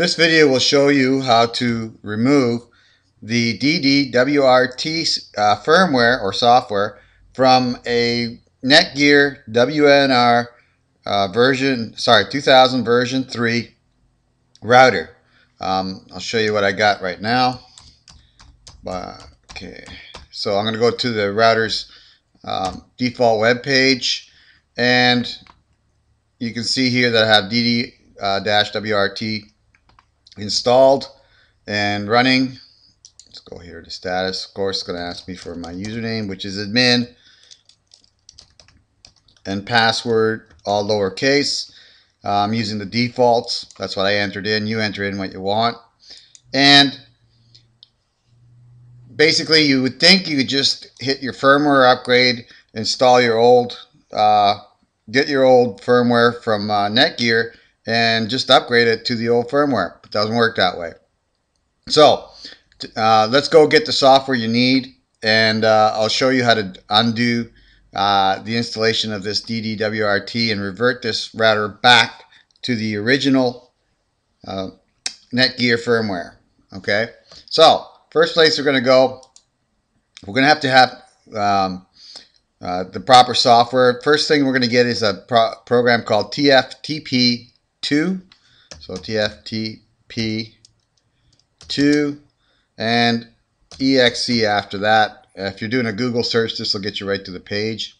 This video will show you how to remove the DDWRT uh, firmware or software from a Netgear WNR uh, version, sorry, 2000 version 3 router. Um, I'll show you what I got right now. okay, so I'm going to go to the router's um, default web page and you can see here that I have DD-WRT uh, installed and running. Let's go here to status. Of course, it's going to ask me for my username, which is admin, and password, all lowercase. Uh, I'm using the defaults. That's what I entered in. You enter in what you want. And basically, you would think you could just hit your firmware upgrade, install your old, uh, get your old firmware from uh, Netgear, and just upgrade it to the old firmware. Doesn't work that way. So uh, let's go get the software you need and uh, I'll show you how to undo uh, the installation of this DDWRT and revert this router back to the original uh, Netgear firmware. Okay, so first place we're going to go, we're going to have to have um, uh, the proper software. First thing we're going to get is a pro program called TFTP2. So TFTP2 and exe after that. If you're doing a Google search, this will get you right to the page.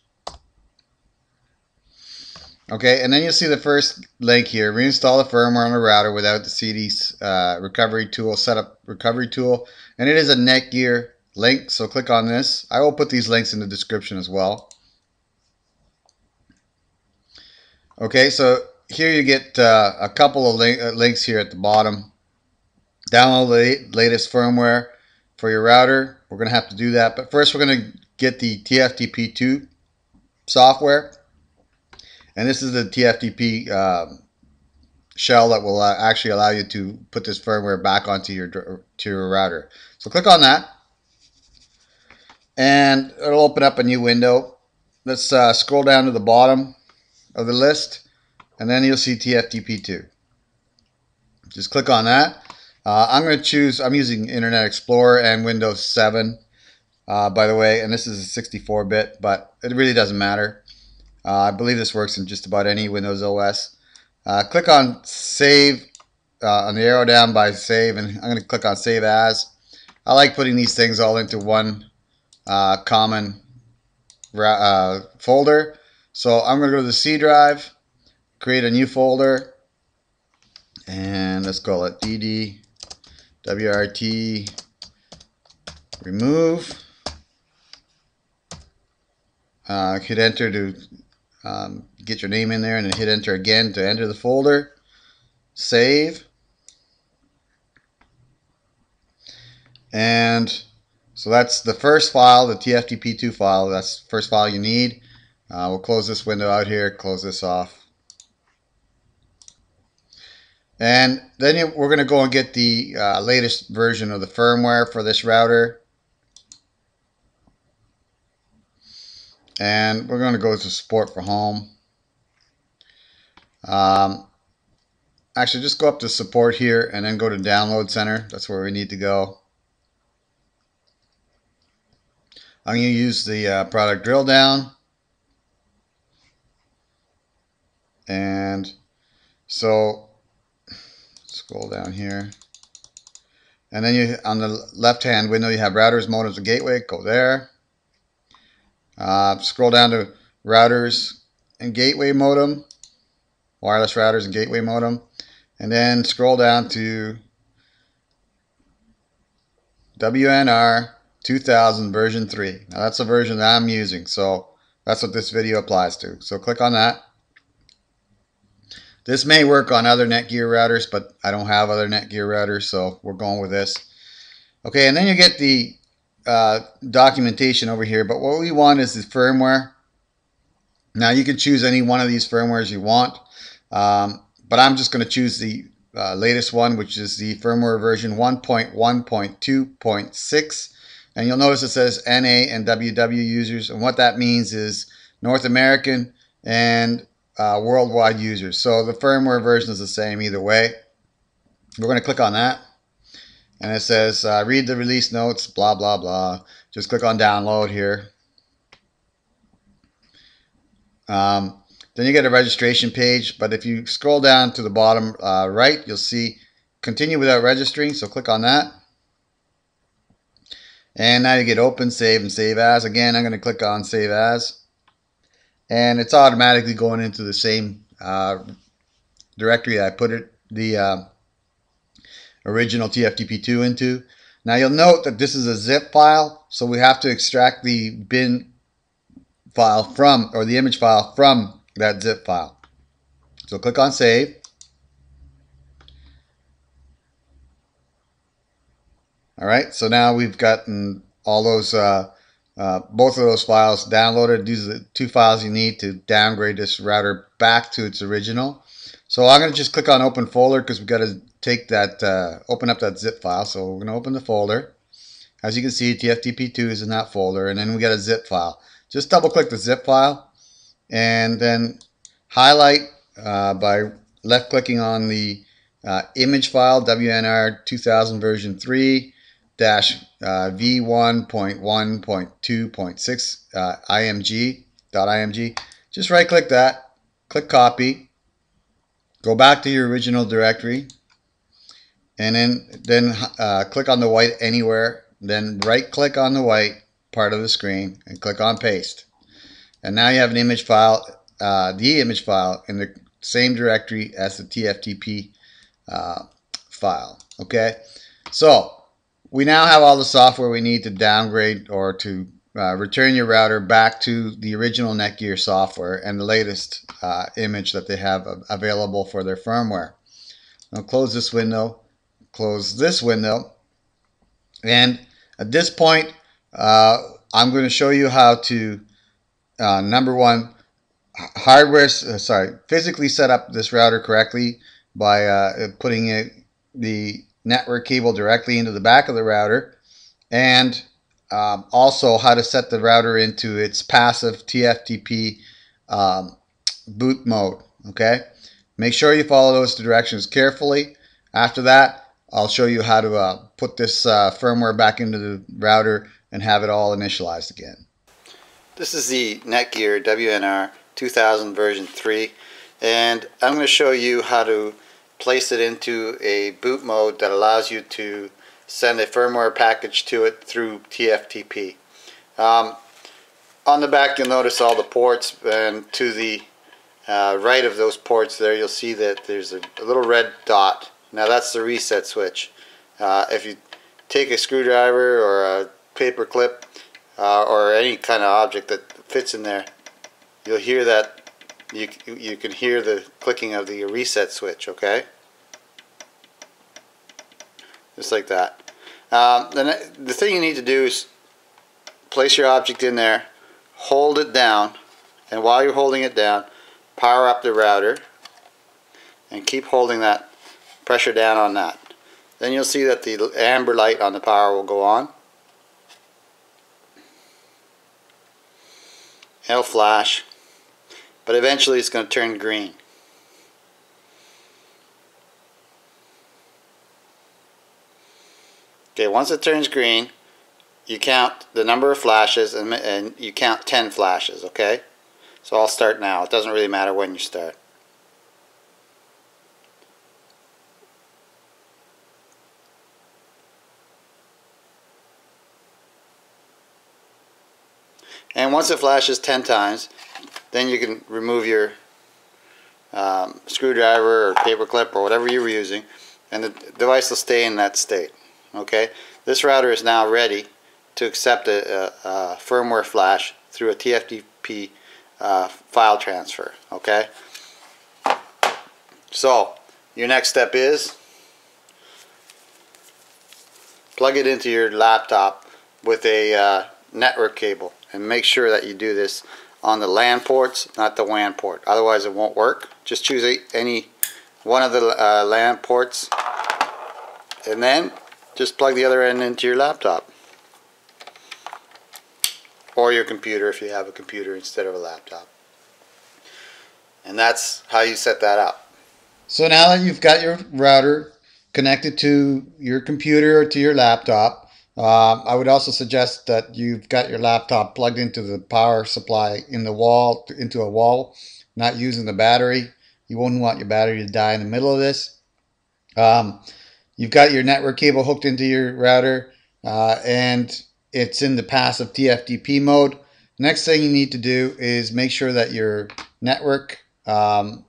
Okay, and then you'll see the first link here. Reinstall the firmware on the router without the CD uh, recovery tool, setup recovery tool. And it is a Netgear link, so click on this. I will put these links in the description as well. Okay, so here you get uh, a couple of link, uh, links here at the bottom. Download the latest firmware for your router. We're going to have to do that. But first we're going to get the TFTP2 software. And this is the TFTP um, shell that will uh, actually allow you to put this firmware back onto your, to your router. So click on that. And it'll open up a new window. Let's uh, scroll down to the bottom of the list. And then you'll see TFTP2. Just click on that. Uh, I'm going to choose, I'm using Internet Explorer and Windows 7, uh, by the way, and this is a 64-bit, but it really doesn't matter. Uh, I believe this works in just about any Windows OS. Uh, click on Save, uh, on the arrow down by Save, and I'm going to click on Save As. I like putting these things all into one uh, common folder. So I'm going to go to the C drive, create a new folder, and let's call it DD WRT remove. Uh, hit enter to um, get your name in there and then hit enter again to enter the folder. Save. And so that's the first file, the TFTP2 file. That's the first file you need. Uh, we'll close this window out here, close this off. And then we're going to go and get the uh, latest version of the firmware for this router. And we're going to go to support for home. Um, actually, just go up to support here and then go to download center. That's where we need to go. I'm going to use the uh, product drill down. And so Scroll down here. And then you on the left hand window you have routers, modems, and gateway. Go there. Uh, scroll down to routers and gateway modem, wireless routers and gateway modem, and then scroll down to WNR 2000 version 3. Now that's the version that I'm using, so that's what this video applies to. So click on that. This may work on other Netgear routers, but I don't have other Netgear routers, so we're going with this. Okay, and then you get the uh, documentation over here, but what we want is the firmware. Now you can choose any one of these firmwares you want, um, but I'm just going to choose the uh, latest one, which is the firmware version 1.1.2.6. And you'll notice it says NA and WW users, and what that means is North American and uh, worldwide users. So the firmware version is the same either way. We're going to click on that. And it says uh, read the release notes, blah, blah, blah. Just click on download here. Um, then you get a registration page. But if you scroll down to the bottom uh, right, you'll see continue without registering. So click on that. And now you get open, save, and save as. Again, I'm going to click on save as. And it's automatically going into the same uh, directory I put it, the uh, original TFTP2 into. Now you'll note that this is a zip file, so we have to extract the bin file from, or the image file from that zip file. So click on save. All right, so now we've gotten all those, uh, uh, both of those files downloaded. These are the two files you need to downgrade this router back to its original. So I'm going to just click on open folder because we've got to take that, uh, open up that zip file. So we're going to open the folder. As you can see, TFTP2 is in that folder, and then we got a zip file. Just double click the zip file and then highlight uh, by left clicking on the uh, image file WNR 2000 version 3 dash uh, v1.1.2.6 uh, img dot img. Just right click that, click copy, go back to your original directory, and then then uh, click on the white anywhere. Then right click on the white part of the screen and click on paste. And now you have an image file, uh, the image file in the same directory as the TFTP uh, file. Okay, so we now have all the software we need to downgrade or to uh, return your router back to the original Netgear software and the latest uh, image that they have available for their firmware. I'll close this window, close this window, and at this point, uh, I'm going to show you how to, uh, number one, hardware, uh, sorry, physically set up this router correctly by uh, putting it, the network cable directly into the back of the router and um, also how to set the router into its passive TFTP um, boot mode. Okay, make sure you follow those directions carefully. After that, I'll show you how to uh, put this uh, firmware back into the router and have it all initialized again. This is the Netgear WNR 2000 version 3 and I'm going to show you how to place it into a boot mode that allows you to send a firmware package to it through TFTP. Um, on the back you'll notice all the ports and to the uh, right of those ports there you'll see that there's a, a little red dot. Now that's the reset switch. Uh, if you take a screwdriver or a paper clip uh, or any kind of object that fits in there you'll hear that you, you can hear the clicking of the reset switch, okay? Just like that. Um, the, the thing you need to do is place your object in there, hold it down, and while you're holding it down, power up the router, and keep holding that pressure down on that. Then you'll see that the amber light on the power will go on. It'll flash but eventually it's going to turn green. Okay, once it turns green, you count the number of flashes and, and you count 10 flashes, okay? So I'll start now. It doesn't really matter when you start. And once it flashes 10 times, then you can remove your um, screwdriver or paper clip or whatever you were using and the device will stay in that state. Okay, This router is now ready to accept a, a, a firmware flash through a TFTP uh, file transfer. Okay, So your next step is plug it into your laptop with a uh, network cable and make sure that you do this on the LAN ports, not the WAN port. Otherwise it won't work. Just choose any one of the uh, LAN ports and then just plug the other end into your laptop or your computer if you have a computer instead of a laptop. And that's how you set that up. So now that you've got your router connected to your computer or to your laptop. Uh, I would also suggest that you've got your laptop plugged into the power supply in the wall, into a wall, not using the battery. You wouldn't want your battery to die in the middle of this. Um, you've got your network cable hooked into your router uh, and it's in the passive TFTP mode. Next thing you need to do is make sure that your network um,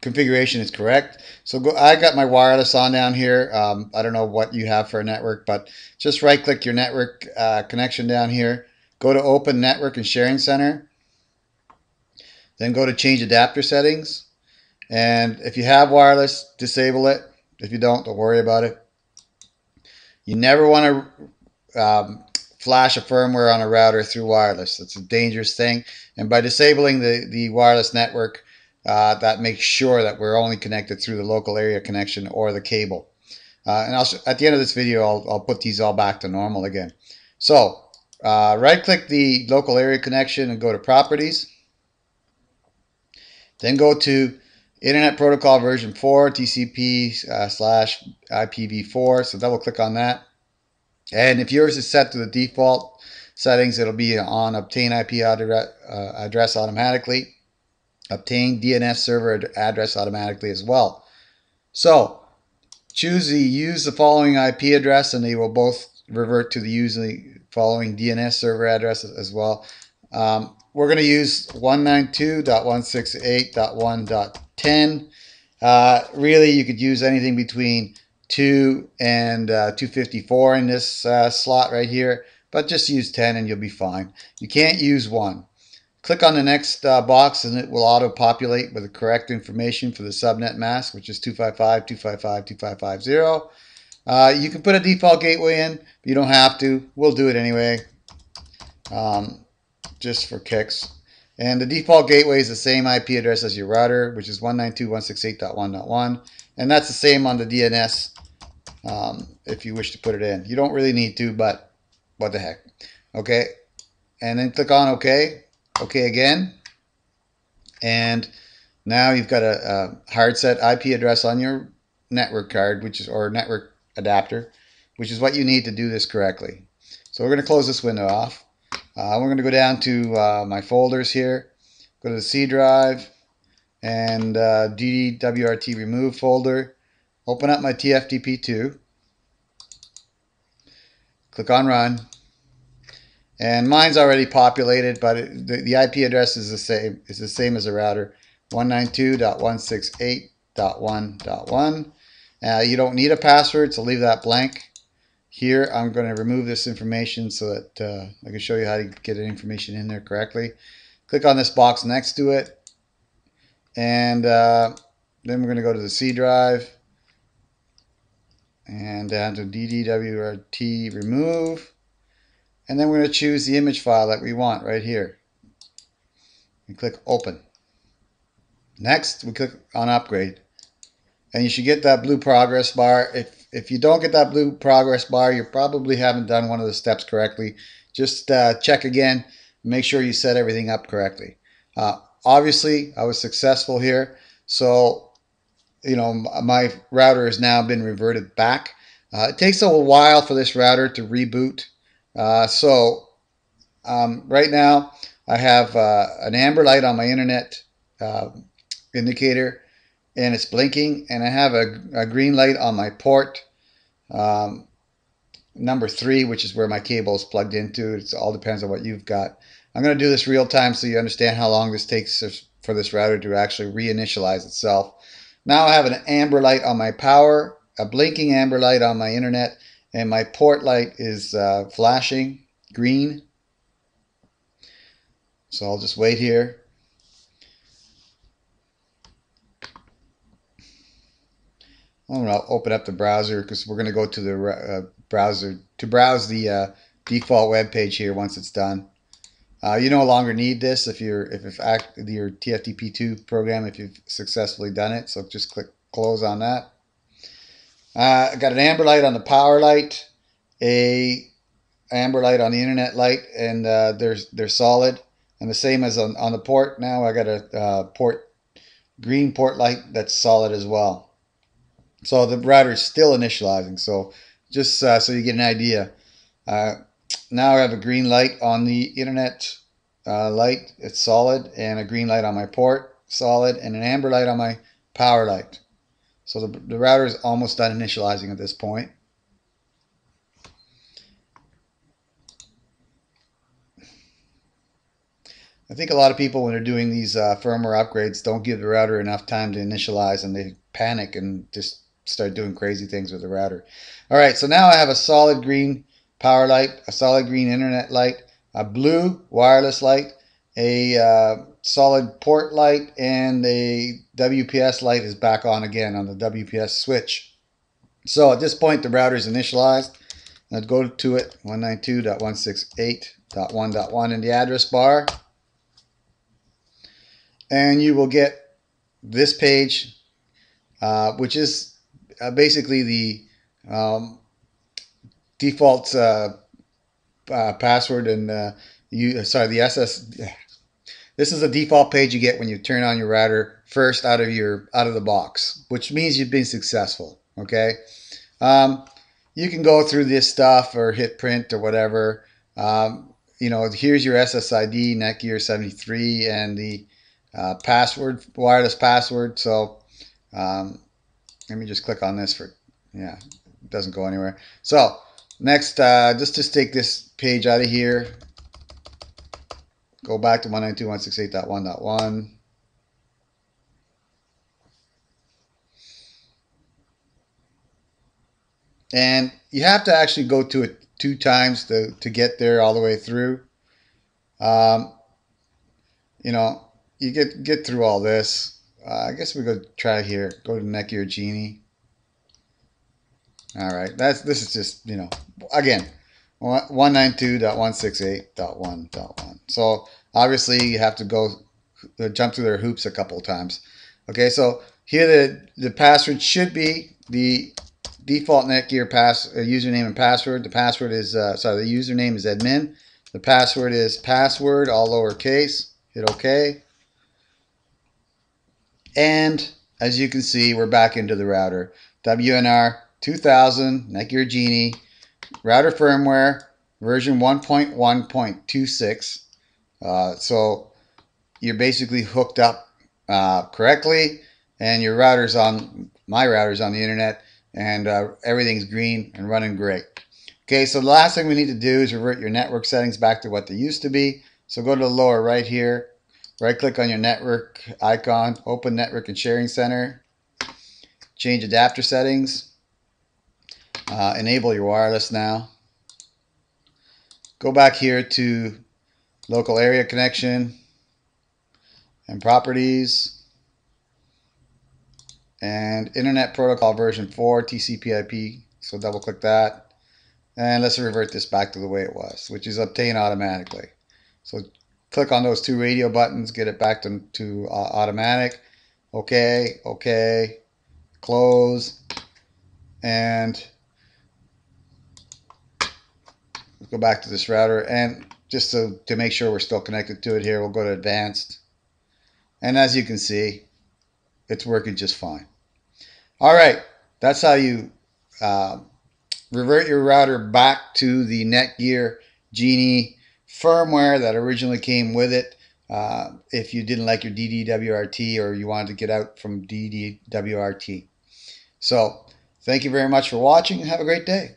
configuration is correct. So go, I got my wireless on down here. Um, I don't know what you have for a network, but just right click your network uh, connection down here. Go to open network and sharing center. Then go to change adapter settings. And if you have wireless, disable it. If you don't, don't worry about it. You never want to um, flash a firmware on a router through wireless. That's a dangerous thing. And by disabling the, the wireless network, uh, that makes sure that we're only connected through the local area connection or the cable. Uh, and also, at the end of this video, I'll, I'll put these all back to normal again. So uh, right click the local area connection and go to properties. Then go to Internet Protocol version 4, TCP uh, slash IPv4. So double click on that. And if yours is set to the default settings, it'll be on obtain IP uh, address automatically, obtain DNS server address automatically as well. So choose the use the following IP address and they will both revert to the the following DNS server address as well. Um, we're going to use 192.168.1.10. Uh, really, you could use anything between 2 and uh, 254 in this uh, slot right here, but just use 10 and you'll be fine. You can't use 1. Click on the next uh, box and it will auto-populate with the correct information for the subnet mask, which is 255.255.2550. Uh, you can put a default gateway in, but you don't have to. We'll do it anyway, um, just for kicks. And the default gateway is the same IP address as your router, which is 192.168.1.1. And that's the same on the DNS um, if you wish to put it in. You don't really need to, but what the heck. Okay, and then click on OK. OK again. And now you've got a, a hard set IP address on your network card, which is or network adapter, which is what you need to do this correctly. So we're going to close this window off. Uh, we're going to go down to uh, my folders here, go to the C drive and uh, DDWRT remove folder, open up my TFTP2, click on run, and mine's already populated, but it, the, the IP address is the same. It's the same as the router, 192.168.1.1. Uh, you don't need a password, so leave that blank. Here, I'm going to remove this information so that uh, I can show you how to get information in there correctly. Click on this box next to it, and uh, then we're going to go to the C drive and down to DDWRT remove. And then we're going to choose the image file that we want right here. And click open. Next, we click on upgrade. And you should get that blue progress bar. If, if you don't get that blue progress bar, you probably haven't done one of the steps correctly. Just uh, check again. Make sure you set everything up correctly. Uh, obviously, I was successful here. So, you know, my router has now been reverted back. Uh, it takes a while for this router to reboot uh, so um, right now I have uh, an amber light on my internet uh, indicator and it's blinking and I have a, a green light on my port um, number three which is where my cable is plugged into. It all depends on what you've got. I'm going to do this real time so you understand how long this takes for this router to actually reinitialize itself. Now I have an amber light on my power a blinking amber light on my internet and my port light is uh, flashing green. So I'll just wait here. I'm going to open up the browser because we're going to go to the uh, browser to browse the uh, default web page here once it's done. Uh, you no longer need this if you're if, if act, your TFTP2 program if you've successfully done it. So just click close on that. Uh, I got an amber light on the power light, a amber light on the internet light, and uh, they're they're solid. And the same as on, on the port. Now I got a uh, port green port light that's solid as well. So the router is still initializing. So just uh, so you get an idea. Uh, now I have a green light on the internet uh, light. It's solid and a green light on my port, solid, and an amber light on my power light. So the, the router is almost done initializing at this point. I think a lot of people, when they're doing these uh, firmware upgrades, don't give the router enough time to initialize and they panic and just start doing crazy things with the router. All right, so now I have a solid green power light, a solid green internet light, a blue wireless light, a uh, solid port light, and the WPS light is back on again on the WPS switch. So at this point, the router is initialized. I'd go to it 192.168.1.1 in the address bar and you will get this page, uh, which is uh, basically the um, default uh, uh password and uh, you sorry the SS. This is a default page you get when you turn on your router first out of your out of the box, which means you've been successful. Okay, um, you can go through this stuff or hit print or whatever. Um, you know, here's your SSID Netgear 73 and the uh, password, wireless password. So um, let me just click on this for, yeah, it doesn't go anywhere. So next, uh, just to take this page out of here, go back to 192.168.1.1. And you have to actually go to it two times to, to get there all the way through. Um, you know, you get get through all this. Uh, I guess we go try here. Go to Netgear Genie. All right, that's this is just you know again 192.168.1.1. So obviously you have to go uh, jump through their hoops a couple times. Okay, so here the the password should be the default Netgear pass uh, username and password. The password is uh, sorry, the username is admin. The password is password all lowercase. Hit OK. And as you can see, we're back into the router. WNR 2000 Netgear Genie router firmware version 1.1.26. Uh, so you're basically hooked up uh, correctly, and your router's on my router's on the internet, and uh, everything's green and running great. Okay, so the last thing we need to do is revert your network settings back to what they used to be. So go to the lower right here Right click on your network icon, open network and sharing center, change adapter settings, uh, enable your wireless now. Go back here to local area connection and properties and internet protocol version 4 TCP IP so double click that and let's revert this back to the way it was which is obtained automatically so click on those two radio buttons, get it back to, to uh, automatic. Okay, okay, close, and go back to this router. And just to, to make sure we're still connected to it here, we'll go to advanced. And as you can see, it's working just fine. All right, that's how you uh, revert your router back to the Netgear Genie firmware that originally came with it. Uh, if you didn't like your DDWRT or you wanted to get out from DDWRT. So, thank you very much for watching and have a great day.